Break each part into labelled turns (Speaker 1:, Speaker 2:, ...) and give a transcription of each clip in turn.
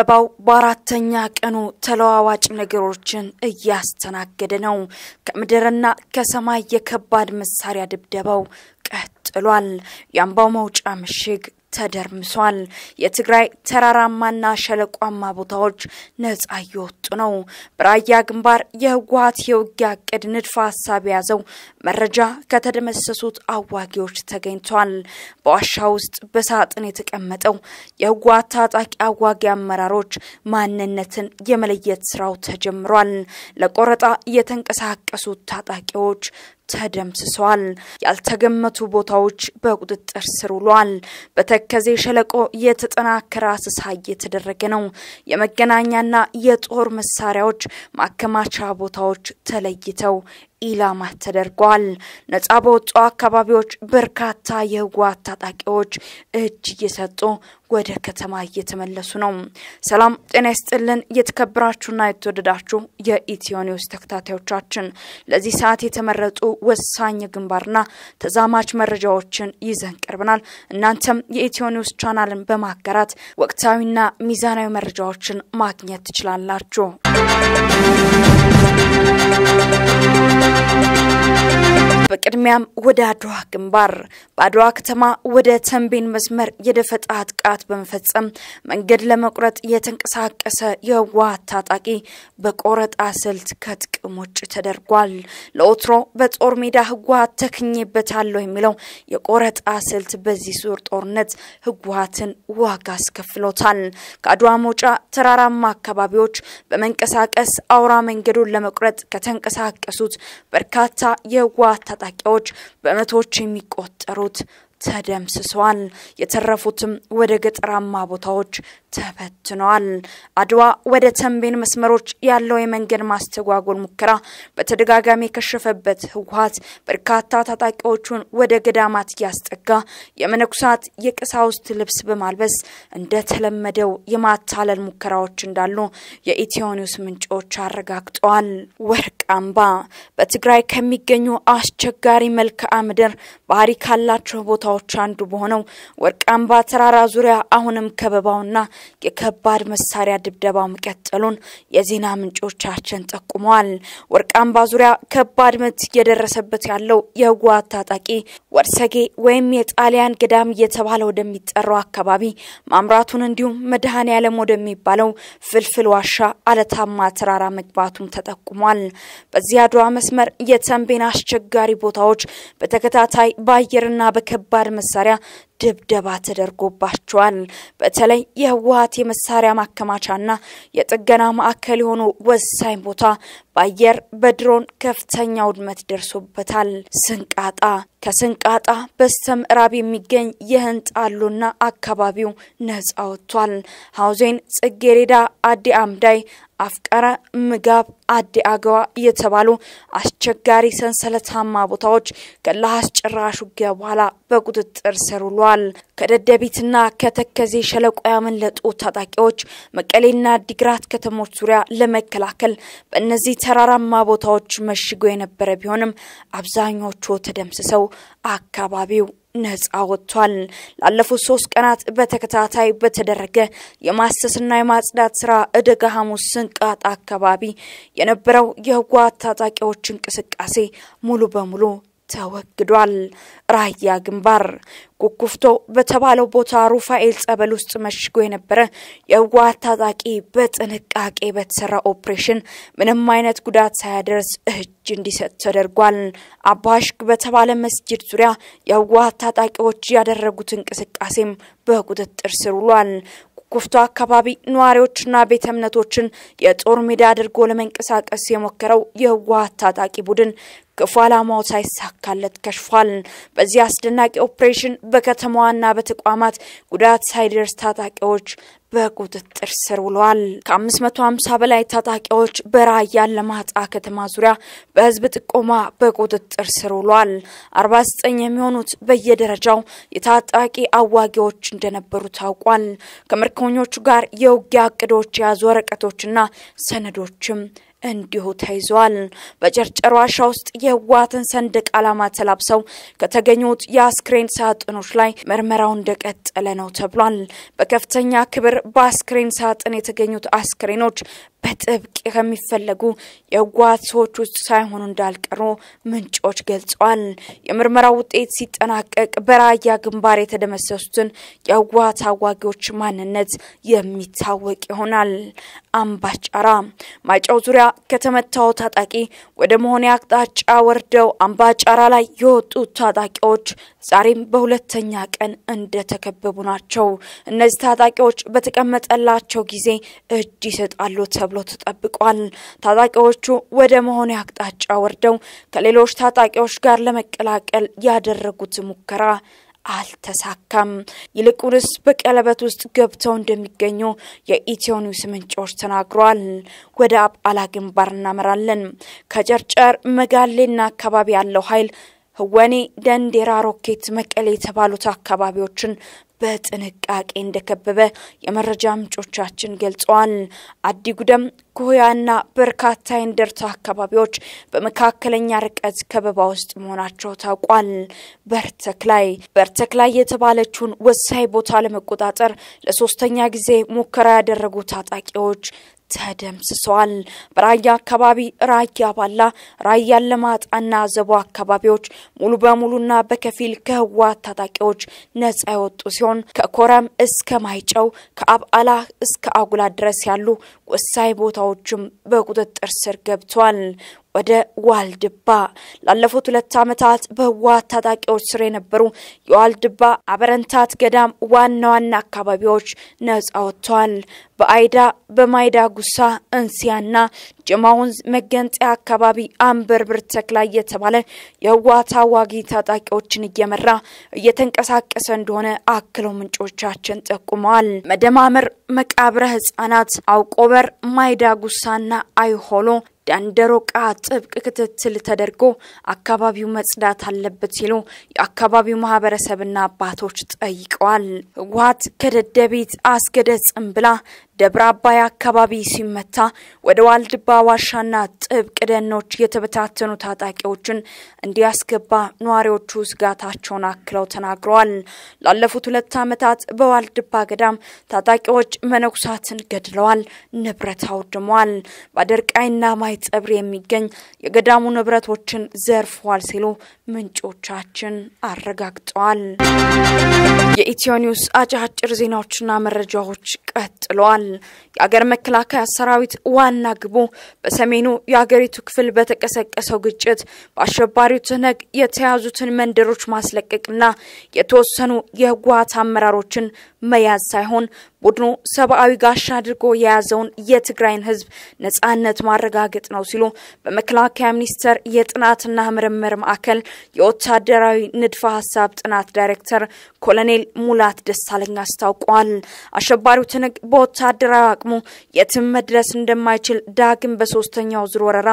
Speaker 1: ከበባው በአራተኛ ቀኑ ተለዋዋጭ ነገሮችን እያስተናገደ ነው። ከምድርና ከሰማይ የከባድ መሳሪያ ድብደባው ቀጥሏል። የአምባው መውጫ ምሽግ ተደርምሷል። የትግራይ ተራራማና ሸለቋማ ቦታዎች ነጻ እየወጡ ነው። በራያ ግንባር የህወሀት የውጊያ እቅድ ንድፈ ሀሳብ የያዘው መረጃ ከተደመሰሱት አዋጊዎች ተገኝቷል። በዋሻ ውስጥ በሳጥን የተቀመጠው የህወሀት ታጣቂ አዋጊ አመራሮች ማንነትን የመለየት ስራው ተጀምሯል። ለቆረጣ የተንቀሳቀሱት ታጣቂዎች ተደምስሰዋል። ያልተገመቱ ቦታዎች በቁጥጥር ስር ውሏል። በተከዜ ሸለቆ የተጠናከረ አሰሳ እየተደረገ ነው። የመገናኛና የጦር መሳሪያዎች ማከማቻ ቦታዎች ተለይተው ኢላማ ተደርገዋል። ነጻ በወጡ አካባቢዎች በርካታ የህወሀት ታጣቂዎች እጅ እየሰጡ ወደ ከተማ እየተመለሱ ነው። ሰላም ጤና ይስጥልን። የተከበራችሁና የተወደዳችሁ የ Ethio News ተከታታዮቻችን ለዚህ ሰዓት የተመረጡ ወሳኝ ግንባርና ተዛማች መረጃዎችን ይዘን ቀርበናል። እናንተም የ Ethio News channel ን በማጋራት ወቅታዊና ሚዛናዊ መረጃዎችን ማግኘት ትችላላችሁ። በቅድሚያም ወደ አድዋ ግንባር በአድዋ ከተማ ወደ ተንቤን መስመር የደፈጣ ጥቃት በመፈጸም መንገድ ለመቁረጥ የተንቀሳቀሰ የህወሀት ታጣቂ በቆረጣ ስልት ከጥቅም ውጭ ተደርጓል። ለወትሮ በጦር ሜዳ ህወሀት ተክኜበታለሁ የሚለው የቆረጣ ስልት በዚህ ዙር ጦርነት ህወሀትን ዋጋ አስከፍሎታል። ከአድዋ መውጫ ተራራማ አካባቢዎች በመንቀሳቀስ አውራ መንገዱን ለመቁረጥ ከተንቀሳቀሱት በርካታ የህወሀት ታጣቂዎች በመቶዎች የሚቆጠሩት ተደምስሰዋል። የተረፉትም ወደ ገጠራማ ቦታዎች ተበትነዋል። አድዋ ወደ ተንቤን መስመሮች ያለው የመንገድ ማስተጓጎል ሙከራ በተደጋጋሚ የከሸፈበት ህወሀት በርካታ ታጣቂዎቹን ወደ ገዳማት እያስጠጋ የመነኩሳት የቀሳውስት ልብስ በማልበስ እንደተለመደው የማታለል ሙከራዎች እንዳሉ የኢትዮ ኒውስ ምንጮች አረጋግጠዋል። ወርቅ አምባ በትግራይ ከሚገኙ አስቸጋሪ መልክዓ ምድር ባህሪ ካላቸው ቦታዎች አንዱ በሆነው ወርቅ ተራራ ዙሪያ አሁንም ከበባውና የከባድ መሳሪያ ድብደባው መቀጠሉን የዜና ምንጮቻችን ጠቁመዋል። ወርቅ ዙሪያ ከባድ ምት እየደረሰበት ያለው የህወሀት ታጣቂ ወርሰጌ ወይም የጣሊያን ገዳም እየተባለ ወደሚጠራው አካባቢ ማምራቱን እንዲሁም መድኃኔ ዓለም ወደሚባለው ፍልፍል ዋሻ አለታማ ተራራ መግባቱም ተጠቁሟል። በዚህ አድዋ መስመር የተንቤን አስቸጋሪ ቦታዎች በተከታታይ በአየርና በከባድ መሳሪያ ድብደባ ተደርጎባቸዋል። በተለይ የህወሀት የመሳሪያ ማከማቻና የጥገና ማዕከል የሆኑ ወሳኝ ቦታ በአየር በድሮን ከፍተኛ ውድመት ደርሶበታል። ስንቃጣ ከስንቃጣ በስተ ምዕራብ የሚገኝ የህንጣሉና አካባቢው ነጻ ወጥቷል። ሀውዜን፣ ጽጌሬዳ፣ አዲ አምዳይ አፍቀረ ምጋብ አዲ አገዋ የተባሉ አስቸጋሪ ሰንሰለታማ ቦታዎች ከለአስጨራሽ ውጊያ በኋላ በቁጥጥር ስር ውሏል። ከደደቢትና ከተከዜ ሸለቆ ያመለጡ ታጣቂዎች መቀሌና አዲግራት ከተሞች ዙሪያ ለመከላከል በእነዚህ ተራራማ ቦታዎች መሽጎ የነበረ ቢሆንም አብዛኞቹ ተደምስሰው አካባቢው ነጻ ወጥቷል። ላለፉት ሶስት ቀናት በተከታታይ በተደረገ የማሰስና የማጽዳት ስራ እደጋ ሐሙስ ስንቃጣ አካባቢ የነበረው የህወሀት ታጣቂዎች እንቅስቃሴ ሙሉ በሙሉ ተወግዷል። ራያ ግንባር ኩኩፍቶ በተባለው ቦታ ሩፋኤል ጸበል ውስጥ መሽጎ የነበረ የህወሀት ታጣቂ በጥንቃቄ በተሰራ ኦፕሬሽን ምንም አይነት ጉዳት ሳያደርስ እጅ እንዲሰጥ ተደርጓል። አባሽግ በተባለ መስጅድ ዙሪያ የህወሀት ታጣቂዎች ያደረጉት እንቅስቃሴም በቁጥጥር ስር ውሏል። ኩፍቶ አካባቢ ነዋሪዎችና ቤተ እምነቶችን የጦር ሜዳ አድርጎ ለመንቀሳቀስ የሞከረው የህወሀት ታጣቂ ቡድን ክፉ ዓላማው ሳይሳካለት ከሽፏል። በዚህ አስደናቂ ኦፕሬሽን በከተማዋና በተቋማት ጉዳት ሳይደርስ ታጣቂዎች በቁጥጥር ስር ውለዋል። ከ550 በላይ ታጣቂዎች በራያ አላማጣ ከተማ ዙሪያ በህዝብ ጥቆማ በቁጥጥር ስር ውለዋል። 49 የሚሆኑት በየደረጃው የታጣቂ አዋጊዎች እንደነበሩ ታውቋል። ከምርኮኞቹ ጋር የውጊያ እቅዶች የያዙ ወረቀቶችና ሰነዶችም እንዲሁ ተይዘዋል። በጨርጨር ዋሻ ውስጥ የህወሓትን ሰንደቅ ዓላማ ተላብሰው ከተገኙት የአስክሬን ሳጥኖች ላይ ምርመራው እንደቀጠለ ነው ተብሏል። በከፍተኛ ክብር በአስክሬን ሳጥን የተገኙት አስክሬኖች በጥብቅ ከሚፈለጉ የህወሓት ሰዎች ውስጥ ሳይሆኑ እንዳልቀሩ ምንጮች ገልጸዋል። የምርመራው ውጤት ሲጠናቀቅ በራያ ግንባር የተደመሰሱትን የህወሓት አዋጊዎች ማንነት የሚታወቅ ይሆናል። አምባጫራ ማይጨው ዙሪያ ከተመታው ታጣቂ ወደ መሆኔ አቅጣጫ ወርደው አምባጫራ ላይ የወጡት ታጣቂዎች ዛሬም በሁለተኛ ቀን እንደተከበቡ ናቸው። እነዚህ ታጣቂዎች በተቀመጠላቸው ጊዜ እጅ ይሰጣሉ ተብሎ ተጠብቋል። ታጣቂዎቹ ወደ መሆኔ አቅጣጫ ወርደው ከሌሎች ታጣቂዎች ጋር ለመቀላቀል ያደረጉት ሙከራ አልተሳካም። ይልቁንስ በቀለበት ውስጥ ገብተው እንደሚገኙ የኢትዮ ኒውስ ምንጮች ተናግረዋል። ወደ አጳላ ግንባር እናመራለን። ከጨርጨር መጋሌና አካባቢ ያለው ኃይል ህወኔ፣ ደንዴራ፣ ሮኬት፣ መቀሌ የተባሉት አካባቢዎችን በጥንቃቄ እንደከበበ የመረጃ ምንጮቻችን ገልጸዋል። አዲጉደም፣ ኮያና በርካታ የእንደርታ አካባቢዎች በመካከለኛ ርቀት ከበባ ውስጥ መሆናቸው ታውቋል። በርተክላይ በርተክላይ የተባለችውን ወሳኝ ቦታ ለመቆጣጠር ለሶስተኛ ጊዜ ሙከራ ያደረጉ ታጣቂዎች ተደምስሰዋል። በራያ አካባቢ ራያ ባላ፣ ራያ አላማጣና ዘቦ አካባቢዎች ሙሉ በሙሉና በከፊል ከህወሓት ታጣቂዎች ነጻ የወጡ ሲሆን ከኮረም እስከ ማይጨው ከአብዓላ እስከ አጉላ ድረስ ያሉ ወሳኝ ቦታዎችም በቁጥጥር ስር ገብተዋል። ወደ ዋልድባ ላለፉት ሁለት ዓመታት በህወሓት ታጣቂዎች ስር የነበሩ የዋልድባ አበረንታት ገዳም ዋና ዋና አካባቢዎች ነጻ ወጥተዋል። በአይዳ በማይዳ ጉሳ እንሲያና ጀማ ወንዝ መገንጠያ አካባቢ አንበርብር ተክላይ የተባለ የህወሓት አዋጊ ታጣቂዎችን እየመራ እየተንቀሳቀሰ እንደሆነ አክለው ምንጮቻችን ጠቁመዋል። መደማመር፣ መቃብረ ህጻናት፣ አውቆበር፣ ማይዳ ጉሳና አይሆሎ ዳንደሮቃ ጥብቅ ክትትል ተደርጎ አካባቢው መጽዳት አለበት ሲሉ የአካባቢው ማህበረሰብና አባቶች ጠይቀዋል። ህወሓት ከደደቢት አስገደ ጽምብላ ደብረ አባይ አካባቢ ሲመታ ወደ ዋልድባ ዋሻና ጥብቅ ደኖች የተበታተኑ ታጣቂዎችን እንዲያስገባ ነዋሪዎቹ ስጋታቸውን አክለው ተናግረዋል። ላለፉት ሁለት ዓመታት በዋልድባ ገዳም ታጣቂዎች መነኩሳትን ገድለዋል፣ ንብረት አውድመዋል። በአደርቃይና ማይጸብር የሚገኝ የገዳሙ ንብረቶችን ዘርፈዋል ሲሉ ምንጮቻችን አረጋግጠዋል። የኢትዮ ኒውስ አጫጭር ዜናዎችና መረጃዎች ቀጥለዋል። የአገር መከላከያ ሰራዊት ዋና ግቡ በሰሜኑ የአገሪቱ ክፍል በተቀሰቀሰው ግጭት በአሸባሪው ትህነግ የተያዙትን መንደሮች ማስለቀቅና የተወሰኑ የህወሓት አመራሮችን መያዝ ሳይሆን ቡድኑ ሰብአዊ ጋሻ አድርጎ የያዘውን የትግራይን ህዝብ ነጻነት ማረጋገጥ ነው ሲሉ በመከላከያ ሚኒስቴር የጥናትና ምርምር ማዕከል የወታደራዊ ንድፈ ሀሳብ ጥናት ዳይሬክተር ኮሎኔል ሙላት ደሳለኝ አስታውቋል። አሸባሪው ትህነግ በወታደራዊ አቅሙ የትም መድረስ እንደማይችል ዳግም በሶስተኛው ዙር ወረራ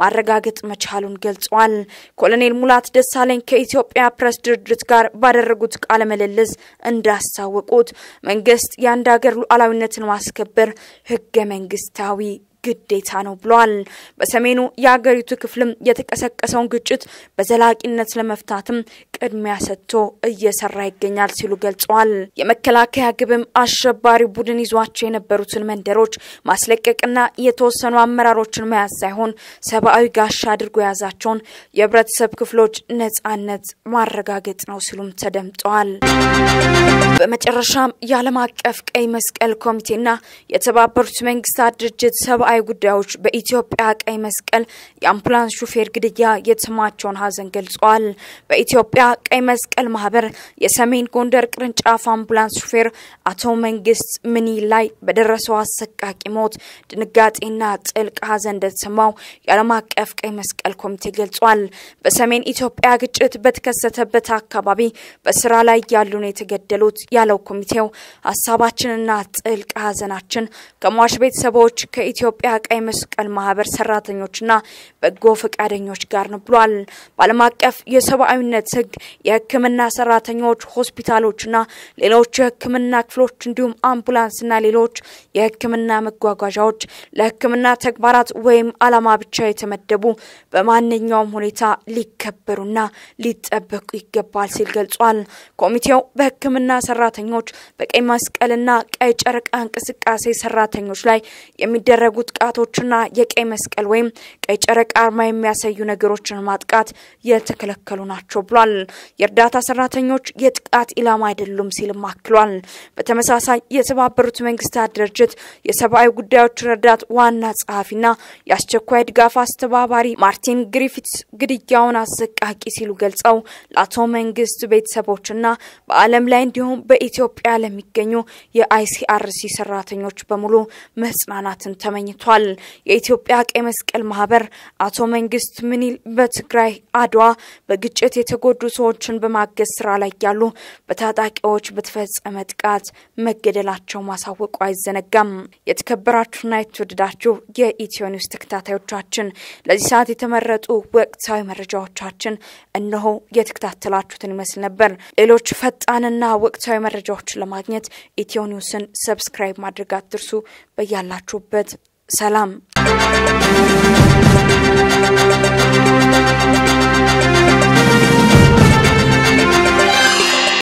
Speaker 1: ማረጋገጥ መቻሉን ገልጸዋል። ኮሎኔል ሙላት ደሳለኝ ከኢትዮጵያ ፕሬስ ድርጅት ጋር ባደረጉት ቃለ ምልልስ እንዳስታወቁት መንግስት የአንድ ሀገር ሉዓላዊነትን ማስከበር ህገ መንግስታዊ ግዴታ ነው ብለዋል። በሰሜኑ የአገሪቱ ክፍልም የተቀሰቀሰውን ግጭት በዘላቂነት ለመፍታትም ቅድሚያ ሰጥቶ እየሰራ ይገኛል ሲሉ ገልጸዋል። የመከላከያ ግብም አሸባሪ ቡድን ይዟቸው የነበሩትን መንደሮች ማስለቀቅና የተወሰኑ አመራሮችን መያዝ ሳይሆን ሰብአዊ ጋሻ አድርጎ የያዛቸውን የህብረተሰብ ክፍሎች ነጻነት ማረጋገጥ ነው ሲሉም ተደምጠዋል። በመጨረሻም የዓለም አቀፍ ቀይ መስቀል ኮሚቴና የተባበሩት መንግስታት ድርጅት ሰብአዊ ጉዳዮች በኢትዮጵያ ቀይ መስቀል የአምቡላንስ ሹፌር ግድያ የተሰማቸውን ሀዘን ገልጸዋል። በኢትዮጵያ ቀይ መስቀል ማህበር የሰሜን ጎንደር ቅርንጫፍ አምቡላንስ ሹፌር አቶ መንግስት ምኒ ላይ በደረሰው አሰቃቂ ሞት ድንጋጤና ጥልቅ ሀዘን እንደተሰማው የዓለም አቀፍ ቀይ መስቀል ኮሚቴ ገልጿል። በሰሜን ኢትዮጵያ ግጭት በተከሰተበት አካባቢ በስራ ላይ ያሉ ነው የተገደሉት ያለው ኮሚቴው ሀሳባችንና ጥልቅ ሀዘናችን ከሟች ቤተሰቦች ከኢትዮጵያ ቀይ መስቀል ማህበር ሰራተኞችና በጎ ፈቃደኞች ጋር ነው ብሏል። በዓለም አቀፍ የሰብአዊነት ህግ የሕክምና ሰራተኞች፣ ሆስፒታሎችና ሌሎች የሕክምና ክፍሎች እንዲሁም አምቡላንስና ሌሎች የሕክምና መጓጓዣዎች ለሕክምና ተግባራት ወይም ዓላማ ብቻ የተመደቡ በማንኛውም ሁኔታ ሊከበሩና ሊጠበቁ ይገባል ሲል ገልጿል። ኮሚቴው በሕክምና ሰራተኞች በቀይ መስቀልና ቀይ ጨረቃ እንቅስቃሴ ሰራተኞች ላይ የሚደረጉ ጥቃቶችና የቀይ መስቀል ወይም ቀይ ጨረቃ አርማ የሚያሳዩ ነገሮችን ማጥቃት የተከለከሉ ናቸው ብሏል። የእርዳታ ሰራተኞች የጥቃት ኢላማ አይደሉም ሲልም አክሏል። በተመሳሳይ የተባበሩት መንግስታት ድርጅት የሰብአዊ ጉዳዮች ረዳት ዋና ጸሐፊና የአስቸኳይ ድጋፍ አስተባባሪ ማርቲን ግሪፊትስ ግድያውን አሰቃቂ ሲሉ ገልጸው ለአቶ መንግስት ቤተሰቦችና በዓለም ላይ እንዲሁም በኢትዮጵያ ለሚገኙ የአይሲአርሲ ሰራተኞች በሙሉ መጽናናትን ተመኝቷል። የኢትዮጵያ ቀይ መስቀል ማህበር አቶ መንግስት ምኒል በትግራይ አድዋ በግጭት የተጎዱ ሰዎችን በማገዝ ስራ ላይ ያሉ በታጣቂዎች በተፈጸመ ጥቃት መገደላቸው ማሳወቁ አይዘነጋም። የተከበራችሁና የተወደዳችሁ የ Ethio News ተከታታዮቻችን ለዚህ ሰዓት የተመረጡ ወቅታዊ መረጃዎቻችን እነሆ የተከታተላችሁትን ይመስል ነበር። ሌሎች ፈጣንና ወቅታዊ መረጃዎችን ለማግኘት Ethio News ን subscribe ማድረግ አትርሱ። በያላችሁበት ሰላም